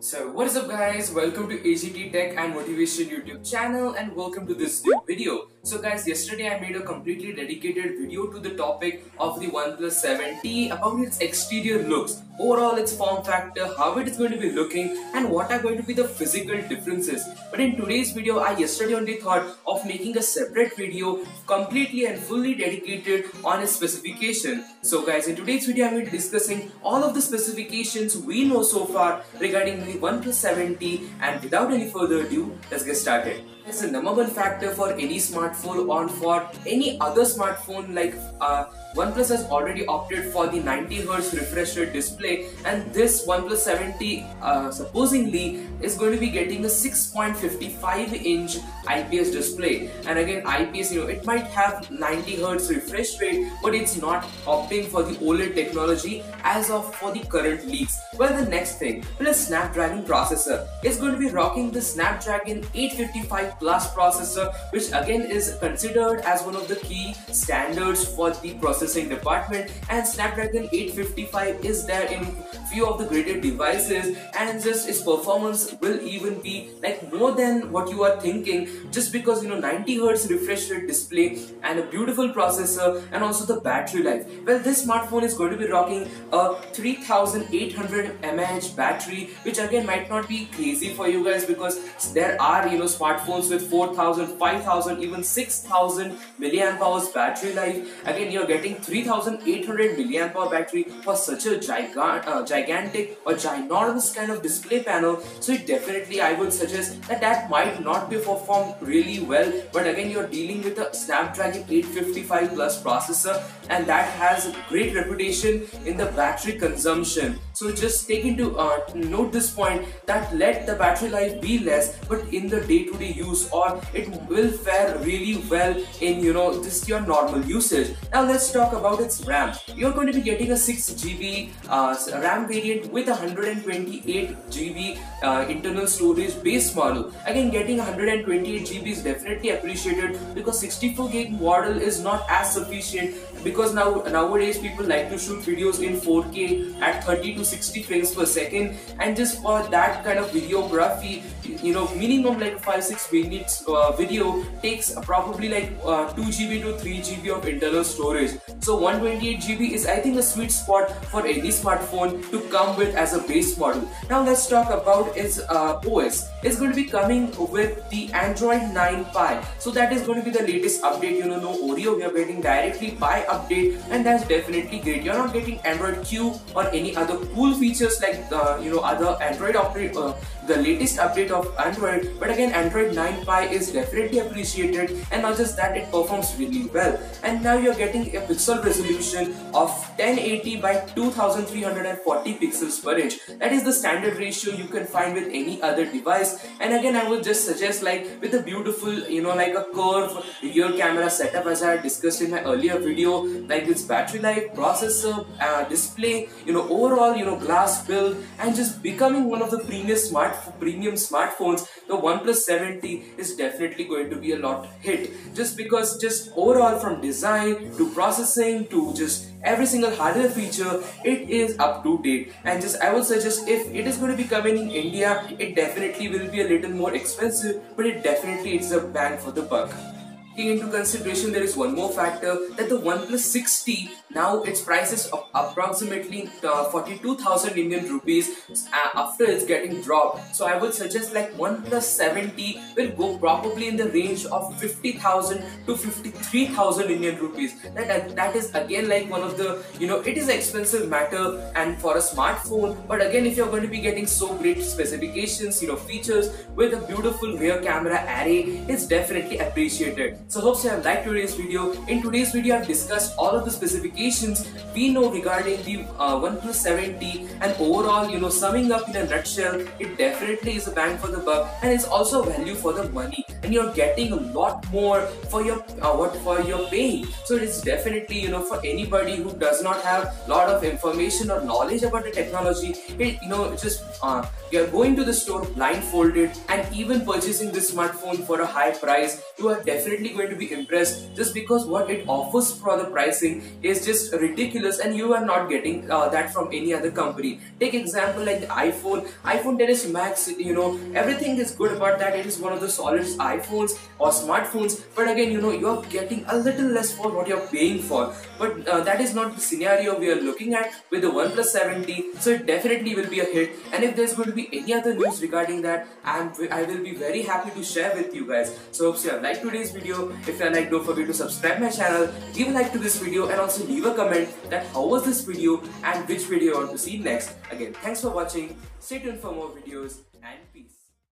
So what is up guys, welcome to AGT Tech and Motivation YouTube channel and welcome to this new video. So guys, yesterday I made a completely dedicated video to the topic of the OnePlus 7T about its exterior looks, overall its form factor, how it is going to be looking and what are going to be the physical differences. But in today's video, I yesterday only thought of making a separate video completely and fully dedicated on its specification. So guys, in today's video, I'm be discussing all of the specifications we know so far regarding the OnePlus 7T and without any further ado, let's get started. It's a number one factor for any smartphone or for any other smartphone like uh, OnePlus has already opted for the 90Hz refresh rate display and this OnePlus 7T uh, supposedly is going to be getting a 6.55 inch IPS display. And again IPS you know it might have 90Hz refresh rate but it's not opting for the OLED technology as of for the current leaks. Well the next thing, well a Snapdragon processor. Is going to be rocking the Snapdragon 855 plus processor which again is considered as one of the key standards for the processing department. And Snapdragon 855 is there in few of the graded devices and just its performance will even be like more than what you are thinking. Just because you know 90 hertz refresh rate display and a beautiful processor and also the battery life. Well this smartphone is going to be rocking a 3800 mAh battery which again might not be crazy for you guys because there are you know smartphones with 4000 5000 even 6000 milliamp hours battery life. Again you're getting 3800 milliamp hour battery for such a gigant, uh, gigantic or ginormous kind of display panel so it definitely i would suggest that that might not be performed really well but again you're dealing with a snapdragon 855 plus processor and that has a great reputation in the battery consumption so just take into uh, note this point that let the battery life be less but in the day-to-day -day use or it will fare really well in you know this your normal usage. Now let's talk about its RAM. You're going to be getting a 6 GB uh, RAM variant with 128 GB uh, internal storage base model. Again getting 128 GB is definitely appreciated because 64 gig model is not as sufficient because now nowadays people like to shoot videos in 4K at 30 to 60 frames per second. And just for that kind of videography you know minimum like 5-6 minutes uh, video takes probably like uh, 2 GB to 3 GB of internal storage. So 128 GB is I think a sweet spot for any smartphone to come with as a base model. Now let's talk about its uh, OS it's going to be coming with the Android 9 Pie. So that is going to be the latest update you know no Oreo. We are getting directly by update and that's definitely great. You're not getting Android Q or any other cool features like uh, you know other Android operate uh, the latest update of Android. But again Android 9 Pie is definitely appreciated and not just that it performs really well. And now you're getting a pixel resolution of 1080 Pie 2340 pixels per inch. That is the standard ratio you can find with any other device. And again I would just suggest like with a beautiful you know like a curve rear camera setup as I discussed in my earlier video like its battery life processor uh, display you know overall you know glass build and just becoming one of the premium smart premium smartphones, the OnePlus 7T is definitely going to be a lot hit. Just because just overall from design to processing to just every single hardware feature, it is up to date. And just I would suggest if it is going to be coming in India, it definitely will be a little more expensive, but it definitely is a bang for the buck. Taking into consideration there is one more factor that the OnePlus 6T now its price is approximately uh, 42,000 Indian rupees uh, after it's getting dropped. So I would suggest like OnePlus 7T will go probably in the range of 50,000 to 53,000 Indian rupees. That, that is again like one of the, you know, it is expensive matter and for a smartphone. But again, if you're going to be getting so great specifications, you know, features with a beautiful rear camera array, it's definitely appreciated. So hope you have liked today's video. In today's video, I've discussed all of the specifications we know regarding the uh, OnePlus 7T and overall, you know, summing up in a nutshell, it definitely is a bang for the buck and it's also value for the money and you're getting a lot more for your uh, what for your paying. So it's definitely, you know, for anybody who does not have a lot of information or knowledge about the technology, it, you know, just uh, you're going to the store blindfolded and even purchasing this smartphone for a high price, you are definitely going to be impressed just because what it offers for the pricing is just just ridiculous and you are not getting uh, that from any other company. Take example like the iphone iphone 10s max you know everything is good about that it is one of the solid iphones or smartphones. But again you know you're getting a little less for what you're paying for. But uh, that is not the scenario we are looking at with the OnePlus 7T so it definitely will be a hit. And if there's going to be any other news regarding that I'm, I will be very happy to share with you guys. So hope you have liked today's video. If you like don't forget to subscribe my channel. Give a like to this video and also leave a comment that how was this video and which video you want to see next. Again thanks for watching. Stay tuned for more videos